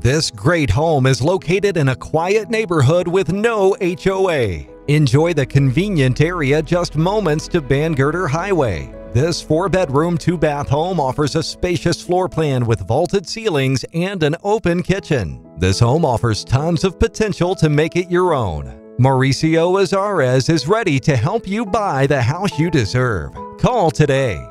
This great home is located in a quiet neighborhood with no HOA. Enjoy the convenient area just moments to Bangerter Highway. This four bedroom, two bath home offers a spacious floor plan with vaulted ceilings and an open kitchen. This home offers tons of potential to make it your own. Mauricio Izarraraz is ready to help you buy the house you deserve. Call today